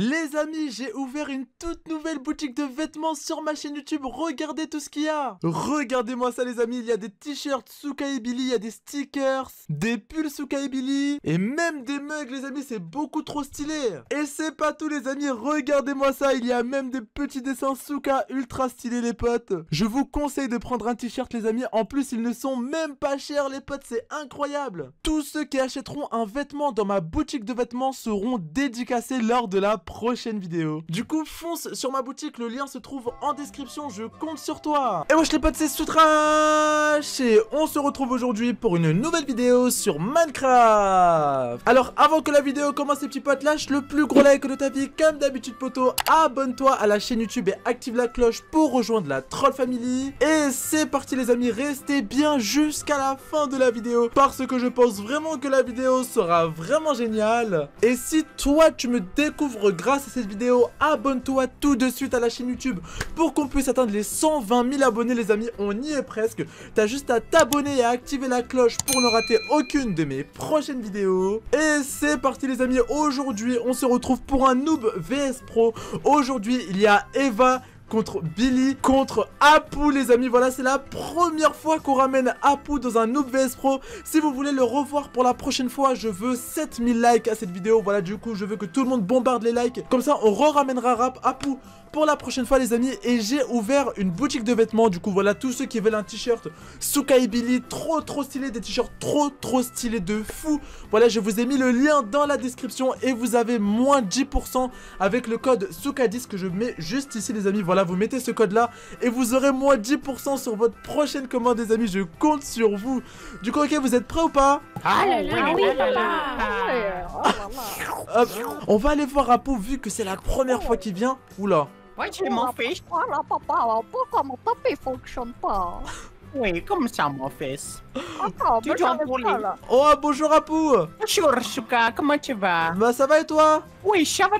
Les amis, j'ai ouvert une toute nouvelle boutique de vêtements sur ma chaîne YouTube. Regardez tout ce qu'il y a. Regardez-moi ça les amis, il y a des t-shirts Sukai Billy, il y a des stickers, des pulls Sukai Billy et même des mugs les amis, c'est beaucoup trop stylé. Et c'est pas tout les amis, regardez-moi ça, il y a même des petits dessins Suka ultra stylés les potes. Je vous conseille de prendre un t-shirt les amis, en plus ils ne sont même pas chers les potes, c'est incroyable. Tous ceux qui achèteront un vêtement dans ma boutique de vêtements seront dédicacés lors de la prochaine vidéo. Du coup, fonce sur ma boutique, le lien se trouve en description, je compte sur toi. Et wesh les potes, c'est Soutrash et on se retrouve aujourd'hui pour une nouvelle vidéo sur Minecraft. Alors, avant que la vidéo commence les petits potes, lâche le plus gros like de ta vie, comme d'habitude poto, abonne-toi à la chaîne YouTube et active la cloche pour rejoindre la Troll Family. Et c'est parti les amis, restez bien jusqu'à la fin de la vidéo, parce que je pense vraiment que la vidéo sera vraiment géniale. Et si toi tu me découvres grâce à cette vidéo, abonne-toi tout de suite à la chaîne YouTube pour qu'on puisse atteindre les 120 000 abonnés les amis, on y est presque. T'as juste à t'abonner et à activer la cloche pour ne rater aucune de mes prochaines vidéos. Et c'est parti les amis, aujourd'hui on se retrouve pour un noob VS Pro. Aujourd'hui il y a Eva contre Billy, contre Apu les amis. Voilà c'est la première fois qu'on ramène Apu dans un Noob VS Pro. Si vous voulez le revoir pour la prochaine fois Je veux 7000 likes à cette vidéo. Voilà du coup je veux que tout le monde bombarde les likes. Comme ça on re-ramènera Rap Apu pour la prochaine fois les amis. Et j'ai ouvert une boutique de vêtements Du coup. Voilà tous ceux qui veulent un t-shirt Sukai Billy Trop trop stylé Des t-shirts trop trop stylés de fou. Voilà je vous ai mis le lien dans la description Et vous avez moins 10% avec le code SUKA10 Que je mets juste ici les amis. Voilà vous mettez ce code là Et vous aurez moins 10% sur votre prochaine commande les amis. Je compte sur vous. Du coup ok vous êtes prêts ou pas? Ah là là, oui, Hop, On va aller voir Apu vu que c'est la première fois qu'il vient. Oula. Ouais, c'est mon fils. Voilà, papa, pourquoi mon tapis fonctionne pas. Oui, comme ça, mon fils. Attends. Oh bonjour Apu. Bonjour, Suka, comment tu vas? Bah ça va et toi? Oui, ça va.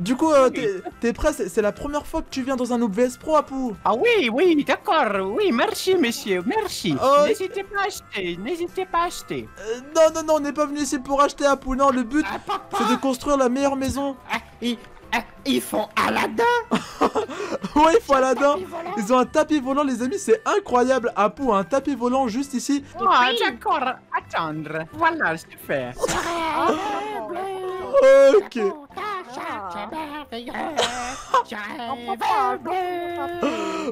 Du coup euh, t'es- t'es prêt? C'est c'est la première fois que tu viens dans un Noob VS Pro Apu. Ah oui, oui, d'accord. Oui, merci, monsieur, merci. Oh. N'hésitez pas à acheter, n'hésitez pas à acheter. Euh, Non non non on n'est pas venu ici pour acheter Apu. Non le but Ah, c'est de construire la meilleure maison. Ah, ils, ah, ils font Aladdin. Ouais il faut Aladdin. Ils ont un tapis volant les amis. C'est incroyable Apu. A un tapis volant juste ici. Ah, d'accord, attendre. Voilà, c'est fait. Ok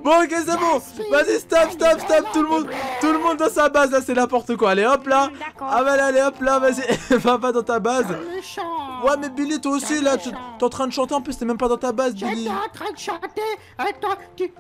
Bon ok c'est bon. Vas-y stop stop stop. Tout le monde Tout le monde dans sa base là c'est n'importe quoi. Allez hop là. Ah bah allez hop là vas-y. Va pas dans ta base. Ouais mais Billy toi aussi là T'es en train de chanter. En plus t'es même pas dans ta base Billy. En train de chanter. Attends, tu,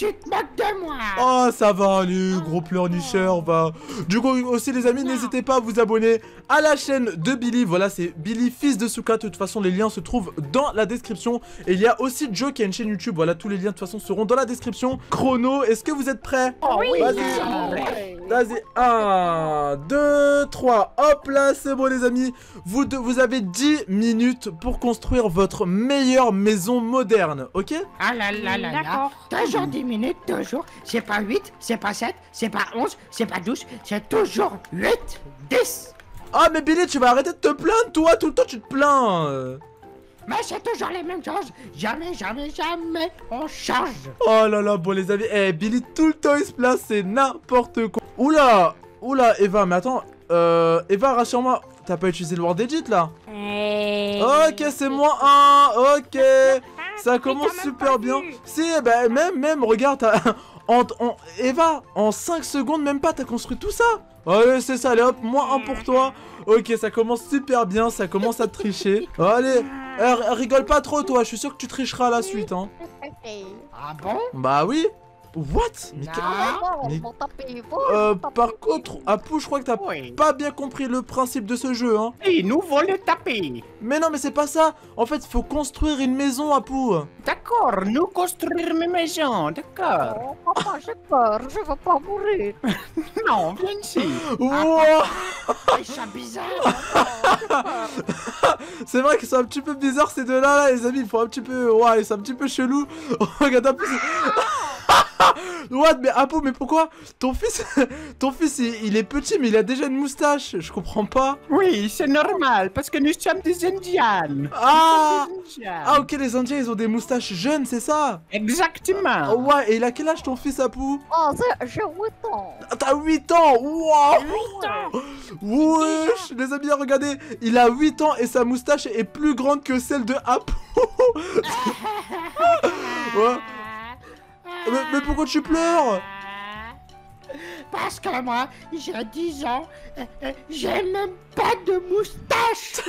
tu te moques de moi. Oh ça va allez gros pleurnicheur va. Du coup aussi les amis n'hésitez pas à vous abonner à la chaîne de Billy. Voilà c'est Billy fils de Suka De toute façon les liens se trouvent dans la description. Et il y a aussi Joe qui a une chaîne YouTube. Voilà tous les liens de toute façon seront dans la description. Chrono est-ce que vous êtes prêts? Oh, oui. Vas-y Vas-y 1 2 3 Hop là c'est bon les amis vous, de- vous avez 10 minutes pour construire votre meilleure maison moderne Ok? Ah là là là là. Toujours 10 minutes, toujours. C'est pas 8, c'est pas 7, c'est pas 11, c'est pas 12, c'est toujours 8, 10. Ah mais Billy tu vas arrêter de te plaindre toi Tout le temps tu te plains euh. Mais c'est toujours les mêmes choses. Jamais, jamais, jamais, on change. Oh là là, bon les amis, eh Billy tout le temps il se place, c'est n'importe quoi. Oula, oula Eva, mais attends, euh, Eva rassure-moi, t'as pas utilisé le word edit là? Ok, c'est moins 1, ok, ça commence super bien. Si, eh ben même, même, regarde, en- Eva, en 5 secondes, même pas, t'as construit tout ça Allez, c'est ça, allez hop, moins 1 pour toi. Ok, ça commence super bien, ça commence à tricher. Allez, eh, rigole pas trop toi, je suis sûr que tu tricheras à la suite, hein. Ah bon? Bah oui What? Mais Mais- Euh, par contre, Apu, je crois que t'as Oui. pas bien compris le principe de ce jeu, hein. Et nous voulons le tapis. Mais non, mais c'est pas ça. En fait, faut construire une maison, Apu. D'accord, nous construire mes maisons, d'accord. Oh, papa, j'ai peur, je veux pas mourir. Non, viens ici. Wow C'est bizarre. c'est vrai que c'est un petit peu bizarre ces deux-là, là, les amis. Ils font un petit peu, ouais, c'est un petit peu chelou. Regarde un peu. What Mais Apu, mais pourquoi Ton fils, ton fils, il, il est petit, mais il a déjà une moustache. Je comprends pas. Oui, c'est normal, parce que nous sommes des Indiens. Ah des Indiens. Ah ok, les Indiens, ils ont des moustaches jeunes, c'est ça? Exactement. Oh, Ouais, et il a quel âge ton fils, Apu Oh, j'ai 8 ans. Ah, T'as 8 ans? Wow Wesh Les amis, regardez, il a 8 ans et sa moustache est plus grande que celle de Apu. Ouais. Mais, mais pourquoi tu pleures Parce que moi, j'ai 10 ans, euh, euh, j'ai même pas de moustache.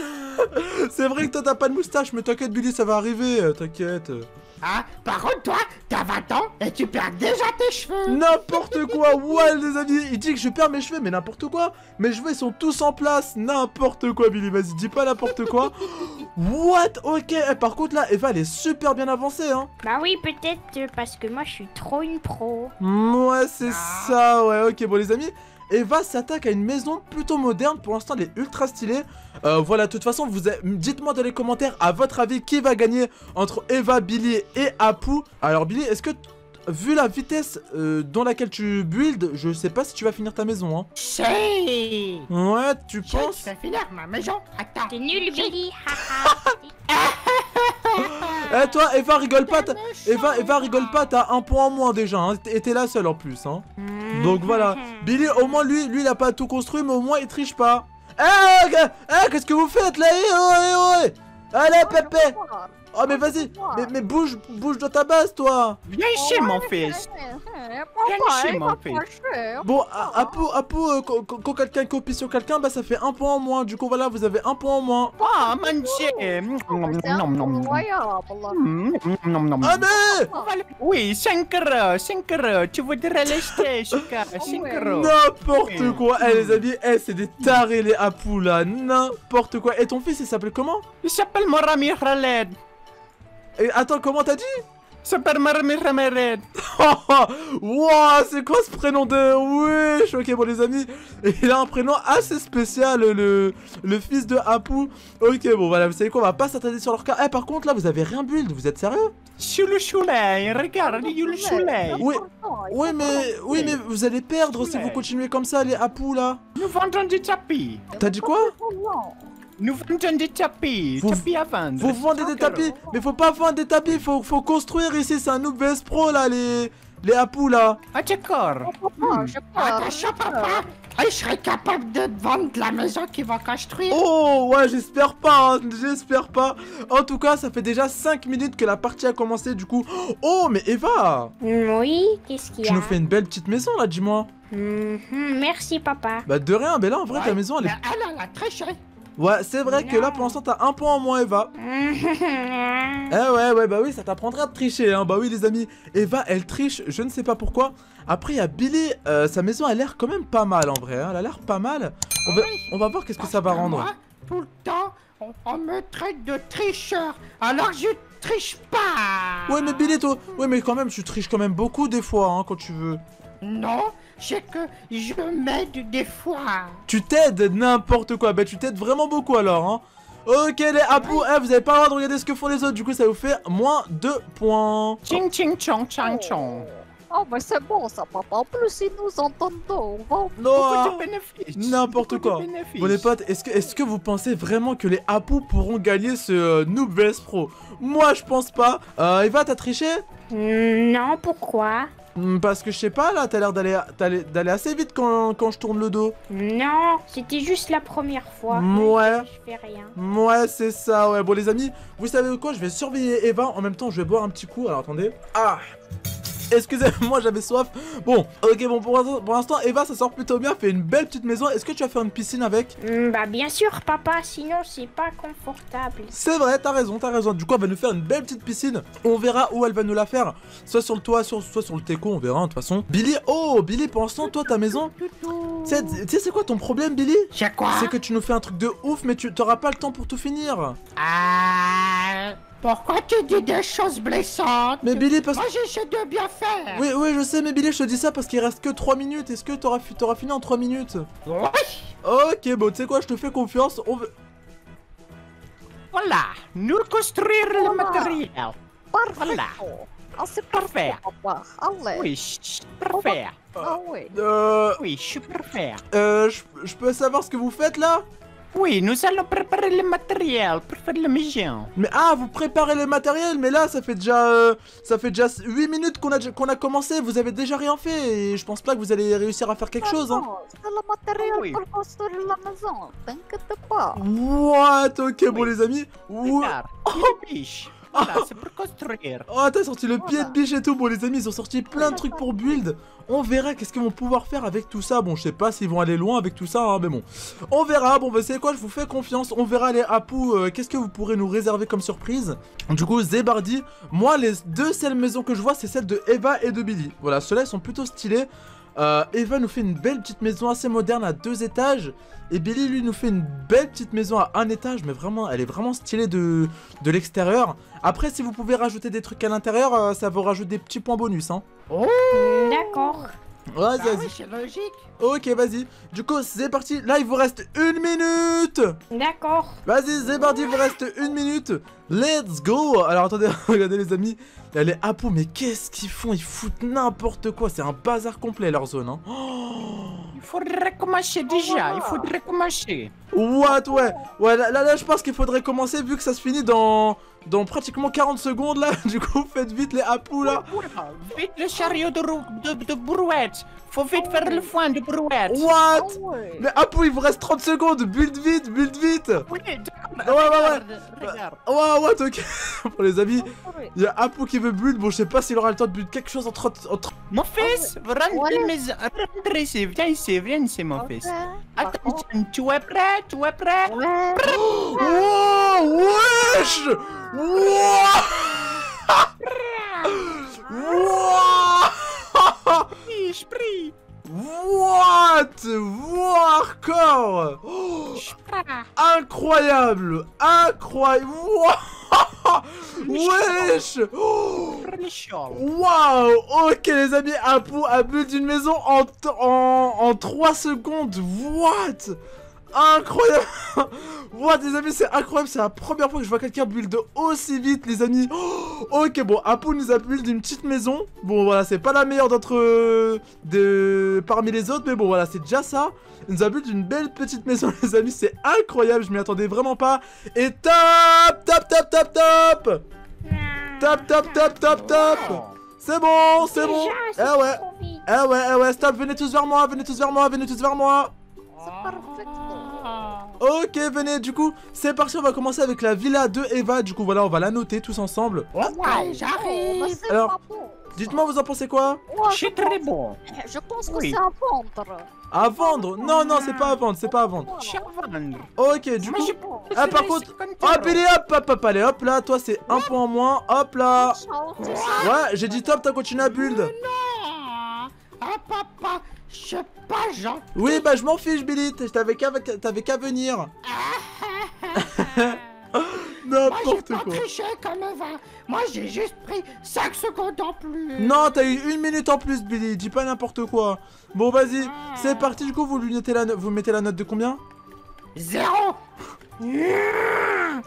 C'est vrai que toi t'as pas de moustache, mais t'inquiète Billy, ça va arriver, euh, t'inquiète. Hein? Par contre, toi, t'as 20 ans et tu perds déjà tes cheveux. N'importe quoi, ouais les amis, il dit que je perds mes cheveux, mais n'importe quoi. Mes cheveux ils sont tous en place, n'importe quoi Billy, vas-y, dis pas n'importe quoi. What? Ok, eh, par contre là, Eva elle est super bien avancée, hein. Bah oui, peut-être parce que moi je suis trop une pro. Ouais, c'est Ah. ça, ouais, ok, bon les amis. Eva s'attaque à une maison plutôt moderne, pour l'instant elle est ultra stylée. Euh, voilà, de toute façon, vous a- dites-moi dans les commentaires, à votre avis, qui va gagner entre Eva, Billy et Apu. Alors Billy, est-ce que, vu la vitesse euh, dans laquelle tu builds, je sais pas si tu vas finir ta maison, hein. Ouais, tu Je penses vais finir ma maison. Attends. T'es nul, Billy. haha. Eh toi, Eva rigole pas, t'as- Eva, Eva rigole pas, t'as un point en moins déjà, hein, et t'es la seule en plus, hein. Donc voilà, Billy, au moins lui, lui il a pas tout construit, mais au moins il triche pas. Eh, eh, qu'est-ce que vous faites là? Eh, oh, eh, oh, eh. Allez, Pépé Oh, mais vas-y, mais, mais bouge, bouge dans ta base, toi Viens ici, mon fils. Papa, chez mon fils. Bon, à- Apu, Apu, euh, quand, quand- quelqu'un copie sur quelqu'un, bah ça fait un point en moins. Du coup, voilà, vous avez un point en moins. Oh, nom, nom. Ah, mais Oui, 5 euros, 5 euros. Tu voudrais l'acheter, Chika 5 ouais. euros. N'importe quoi Eh, les amis, eh, c'est des tarés, les Apu, là. N'importe quoi. Et ton fils, il s'appelle comment Il s'appelle Morami Khaled. Et attends, comment t'as dit Morami Khaled. Wouah, c'est quoi ce prénom de Wesh, ok, bon les amis, il a un prénom assez spécial, le, le fils de Apu. Ok, bon voilà, vous savez quoi, on va pas s'attarder sur leur cas. Eh, par contre, là, vous avez rien build, vous êtes sérieux Sous le soleil, regarde, il y a le soleil. Oui, oui, mais, oui, mais vous allez perdre si vous continuez comme ça, les Apu, là. Nous vendons des tapis. T'as dit quoi Nous vendons des tapis. Vous- tapis à vendre. Vous vendez des 5 tapis, mais faut pas vendre des tapis, faut, faut construire ici, c'est un noob VS Pro, là, les, les Apu, là. Ah, d'accord. Papa, j'ai peur. Attention, papa. Ah, je serais capable de te vendre la maison qu'ils vont construire. Oh ouais j'espère pas, hein, j'espère pas. En tout cas ça fait déjà 5 minutes que la partie a commencé du coup. Oh mais Eva Oui, qu'est-ce qu'il y Tu a nous fais une belle petite maison là dis-moi. Mhm, Merci, papa. Bah de rien, mais là en vrai ta maison elle est... mais elle, elle a triché. Ouais c'est vrai que là pour l'instant t'as un point en moins Eva. Eh ouais ouais bah oui ça t'apprendra de tricher hein. Bah oui les amis, Eva elle triche, je ne sais pas pourquoi. Après il y a Billy, euh, sa maison a l'air quand même pas mal en vrai, hein. elle a l'air pas mal. On va, Oui. on va voir qu'est-ce que ça va rendre. Moi, tout le temps, on, on me traite de tricheur. Alors je triche pas. Ouais mais Billy toi, ouais mais quand même tu triches quand même beaucoup des fois hein, quand tu veux. Non, c'est que je m'aide des fois. Tu t'aides n'importe quoi, bah tu t'aides vraiment beaucoup alors hein. Ok les Apu, eh, vous avez pas le droit de regarder ce que font les autres, du coup ça vous fait moins 2 points. Ching ching chong chang chong. Oh, mais c'est bon ça, papa. En plus, si nous entendons, on va... Non, bénéfices? n'importe quoi. Bon les potes, est-ce que, est que vous pensez vraiment que les Apu pourront gagner ce euh, Noob Pro? Moi je pense pas. Euh, Eva t'as triché? Hmm, Non, pourquoi? Parce que je sais pas là, t'as l'air d'aller assez vite quand, quand je tourne le dos. Non, c'était juste la première fois. Ouais. Je fais rien. Ouais, c'est ça, ouais. Bon, les amis, vous savez quoi Je vais surveiller Eva. En même temps, je vais boire un petit coup. Alors, attendez. Ah Excusez-moi, j'avais soif. Bon, ok, bon, pour l'instant- pour l'instant, Eva, ça sort plutôt bien. Fait une belle petite maison. Est-ce que tu vas faire une piscine avec? Hmm, bah bien sûr, papa, sinon c'est pas confortable. C'est vrai, t'as raison, t'as raison. Du coup, elle va nous faire une belle petite piscine. On verra où elle va nous la faire. Soit sur le toit, sur- soit sur le teco, on verra, de toute façon. Billy, oh, Billy, pour l'instant, toi, ta maison. Tu sais, tu sais, c'est quoi ton problème, Billy? C'est quoi? C'est que tu nous fais un truc de ouf, mais tu t'auras pas le temps pour tout finir. Ah, Pourquoi tu dis des choses blessantes Mais Billy, parce que. Moi j'essaie de bien faire. Oui, oui, je sais, mais Billy, je te dis ça parce qu'il reste que 3 minutes. Est-ce que t'auras fi- t'auras fini en 3 minutes Oui. Ok, bon, tu sais quoi, je te fais confiance. On veut... Voilà, nous construire le matériel. Parfait. Voilà. Ah, c'est parfait, Parfait. papa. Allez. Oui, je parfait. Ah oui. Euh, Oui, je suis parfait. euh, je peux savoir ce que vous faites là? Oui, nous allons préparer le matériel pour faire la mission. Mais ah, vous préparez le matériel, mais là, ça fait déjà, euh, ça fait déjà 8 minutes qu'on a, qu'on a commencé. Vous avez déjà rien fait et je pense pas que vous allez réussir à faire quelque chose. Hein. C'est le matériel Oui. pour construire la maison. T'inquiète pas. What? Ok, bon les amis. Regarde, une biche. Voilà, c'est pour construire. Oh, t'as sorti le pied de biche et tout. Bon, les amis, ils ont sorti plein de trucs pour build. On verra qu'est-ce qu'ils vont pouvoir faire avec tout ça. Bon, je sais pas s'ils vont aller loin avec tout ça, hein, mais bon. On verra. Bon, bah, c'est quoi? Je vous fais confiance. On verra les Apu. euh, qu'est-ce que vous pourrez nous réserver comme surprise? Du coup, Zébardi. Moi, les deux seules maisons que je vois, c'est celle de Eva et de Billy. Voilà, ceux-là, ils sont plutôt stylés. Euh, Eva nous fait une belle petite maison assez moderne à deux étages. Et Billy, lui, nous fait une belle petite maison à un étage. Mais vraiment, elle est vraiment stylée de, l'extérieur. Après, si vous pouvez rajouter des trucs à l'intérieur, euh, ça vous rajoute des petits points bonus. Hein. D'accord. Vas-y, Ah vas-y. oui, c'est logique. Ok, vas-y. Du coup, c'est parti. Là, il vous reste une minute. D'accord. Vas-y, Zébardi, il vous reste une minute. Let's go. Alors, attendez, regardez, les amis. A les Apu, mais qu'est-ce qu'ils font? Ils foutent n'importe quoi. C'est un bazar complet, leur zone. Hein. Il faudrait commencer déjà, il faudrait commencer. What, ouais. Ouais, là, là, là, je pense qu'il faudrait commencer vu que ça se finit dans, dans pratiquement 40 secondes, là. Du coup, faites vite les Apu, là. Vite le chariot de, rou- de, de brouette. Faut vite faire le foin de brouette. What? Ah ouais. Mais Apu, il vous reste 30 secondes. Build vite, build vite. Oui, d'accord. Ouais, ouais, ouais. regarde. Ouais, what, ok. Pour les amis, Ouais. il y a Apu qui veut build. Bon, je sais pas s'il aura le temps de build quelque chose en 30. en 30 Mon fils, rentre Ouais. mais rentre ici, viens ici, viens ici mon Ok. fils. Attention, tu es prêt, tu es prêt? Ouais. Wow, wesh What? Wow, hardcore Oh. Incroyable! Incroyable Wesh. Waouh Ok les amis, Apu a build une maison en, en, en 3 secondes. What? Incroyable. What les amis, c'est incroyable, c'est la première fois que je vois quelqu'un build aussi vite les amis. Oh, Ok bon, Apu nous a build une petite maison. Bon voilà, c'est pas la meilleure d'entre euh, de parmi les autres Mais bon voilà, c'est déjà ça. Il nous a build une belle petite maison les amis, c'est incroyable, je m'y attendais vraiment pas. Et top Top top top top. Top top top top top. C'est bon, c'est bon. Eh ouais, eh ouais, eh ouais, stop, venez tous vers moi, venez tous vers moi, venez tous vers moi. C'est parfait. Ok, venez, du coup, c'est parti, on va commencer avec la villa de Eva, du coup, voilà, on va la noter tous ensemble. Ok, j'arrive. c'est Alors. Dites-moi, vous en pensez quoi? Suis très bon. Je pense que Oui. c'est à vendre. À vendre? Non, non, c'est pas à vendre, c'est pas à vendre. Je suis à vendre. Ok, du coup... Ah, par c'est contre- 50 Hop, il est hop, hop, hop, allez, hop, là, toi, c'est un point en moins, hop, là. Ouais, j'ai dit top, t'as continué à build Ah, ah, papa, je suis pas gentil. Oui, bah, je m'en fiche, Billy, t'avais qu'à qu'à venir Moi, N'importe j'ai pas quoi triché comme avant. Moi, j'ai juste pris 5 secondes en plus. Non, t'as eu une minute en plus, Billy. Dis pas n'importe quoi. Bon, vas-y, c'est parti. Du coup, vous lui mettez la, no- vous mettez la note de combien? Zéro.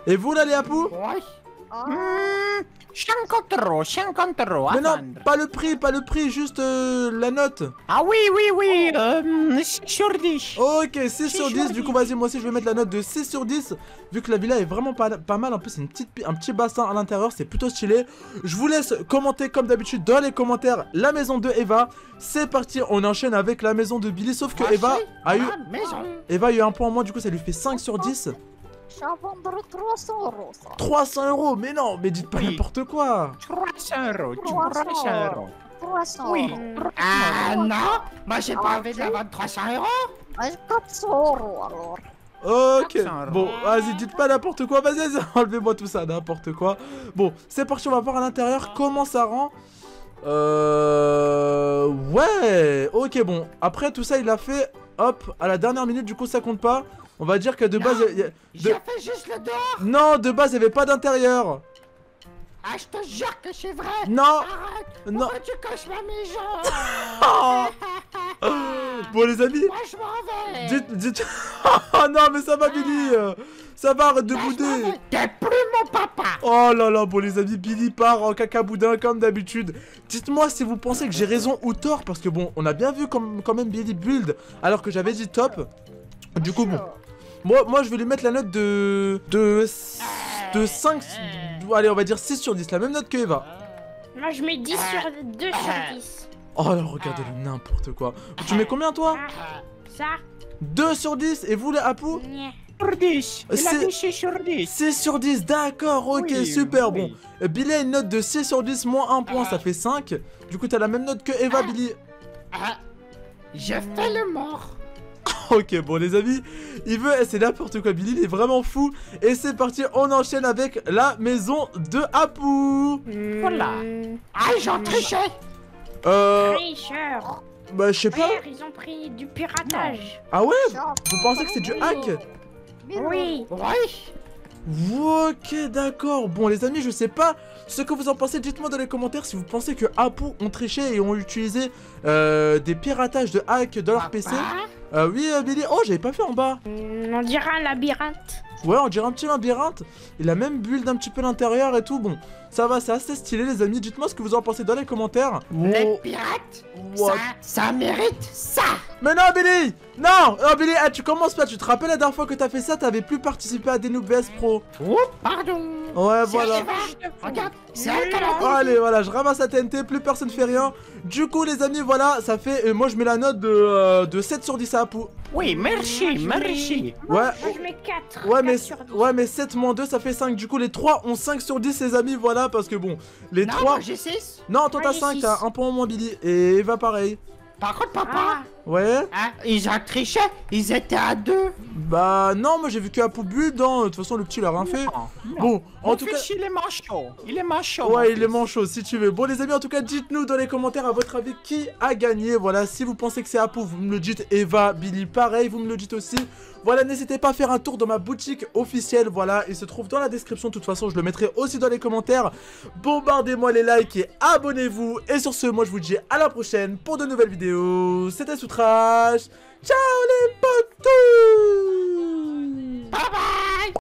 Et vous, là, les Apu Ouais. Ah, Hmm, 50 euros, 50 euros Mais non, pas le prix, pas le prix, juste euh, la note. Ah oui, oui, oui, euh, 6 sur 10. Ok, 6 Six sur sur 10. Du dix. coup, vas-y, moi aussi, je vais mettre la note de 6 sur 10. Vu que la villa est vraiment pas, pas mal. En plus, c'est une petite, pi- un petit bassin à l'intérieur. C'est plutôt stylé. Je vous laisse commenter, comme d'habitude, dans les commentaires, la maison de Eva. C'est parti, on enchaîne avec la maison de Billy. Sauf que Voici Eva a eu, maison. Eva a eu un point en moins. Du coup, ça lui fait 5 sur 10. Vendre 300 euros, ça. 300 euros, mais non, mais dites pas Oui. n'importe quoi. 300 euros, 300 300 euros. 300 Oui. euros. Ah non, moi j'ai Ah, pas envie de la vendre 300 euros. Ah, 400 euros alors. Ok, 400 euros. bon, vas-y, dites pas n'importe quoi, vas-y, vas-y, enlevez-moi tout ça, n'importe quoi. Bon, c'est parti, on va voir à l'intérieur comment ça rend. Euh... Ouais, ok, bon, après tout ça, il a fait, hop, à la dernière minute, du coup, ça compte pas. On va dire que de Non. base, J'ai fait juste le dehors. non, de base, il n'y avait pas d'intérieur. Ah, je te jure que c'est vrai. Non, Arrête. non. Pourquoi tu caches ma maison Oh. Bon, les amis, Moi je m'en vais. dites, dites... oh non, mais ça va, Billy. euh, Ça va, arrête de m'en bouder. T'es plus mon papa. Oh là là, bon les amis, Billy part en cacaboudin comme d'habitude. Dites-moi si vous pensez que j'ai raison ou tort, parce que bon, on a bien vu quand même Billy build, alors que j'avais dit top. Du coup, bon, moi, moi je vais lui mettre la note de... de... de 5... Allez, on va dire 6 sur 10, la même note que Eva. Moi, je mets 10 sur 2 sur 10. Oh là, regardez-le, n'importe quoi. Tu mets combien toi? Ah, ça? 2 sur 10, et vous les Apu. Sur 10. Il a C'est- dit 6 sur 10. 6 sur 10, d'accord, ok, Oui, super, oui. bon. Euh, Billy a une note de 6 sur 10, moins 1 point, ça fait 5. Du coup, t'as la même note que Eva, Billy. Ah, je fais le mort. Ok, bon les amis, il veut, c'est n'importe quoi, Billy, il est vraiment fou. Et c'est parti, on enchaîne avec la maison de Apu. Voilà. Hmm, Ah, j'en trichais. Euh, Tricheur. bah je sais pas. Père, ils ont pris du piratage. Ah ouais? Vous pensez que c'est du hack? Oui. Oui. Ok, d'accord. Bon, les amis, je sais pas ce que vous en pensez. Dites-moi dans les commentaires si vous pensez que Apu ont triché et ont utilisé euh, des piratages de hack dans leur PC. Euh, oui, euh, Billy. Oh, j'avais pas fait en bas. Hmm, On dirait un labyrinthe. Ouais, on dirait un petit labyrinthe. Il a même build un petit peu l'intérieur et tout. Bon, ça va, c'est assez stylé, les amis. Dites-moi ce que vous en pensez dans les commentaires. Les Oh, pirates, what? Ça, ça mérite ça. Mais non, Billy Non Non, Billy, eh, tu commences pas. Tu te rappelles la dernière fois que t'as fait ça, t'avais plus participé à des Noob VS Pro. Oh, pardon. Ouais, voilà. Regarde, c'est allez, voilà, je ramasse la TNT, plus personne fait rien. Du coup, les amis, voilà, ça fait. euh, moi, je mets la note de, euh, de 7 sur 10 à Apu. Oui, merci, merci. Ouais. Moi, je mets 4. Ouais mais, sur 10. ouais, mais 7 moins 2, ça fait 5. Du coup, les 3 ont 5 sur 10, les amis, voilà, parce que bon, les Non, 3. moi, j'ai 6. Non, toi, t'as j'ai 5, six. t'as un point en moins, Billy. Et Eva, pareil. Par contre, papa, Ah, Ouais hein, ils ont triché. Ils étaient à deux? Bah, non, moi, j'ai vu qu'Apu build, hein. De toute façon, le petit, il a rien fait. Bon, en Mon tout cas. il est manchot. Il est manchot. Ouais, il est manchot si tu veux. Bon, les amis, en tout cas, dites-nous dans les commentaires à votre avis qui a gagné. Voilà, si vous pensez que c'est Apu, vous me le dites. Eva, Billy, pareil, vous me le dites aussi. Voilà, n'hésitez pas à faire un tour dans ma boutique officielle. Voilà, il se trouve dans la description. De toute façon, je le mettrai aussi dans les commentaires. Bombardez-moi les likes et abonnez-vous. Et sur ce, moi, je vous dis à la prochaine pour de nouvelles vidéos. C'était podcast. Ciao, Limpatu! Bye bye!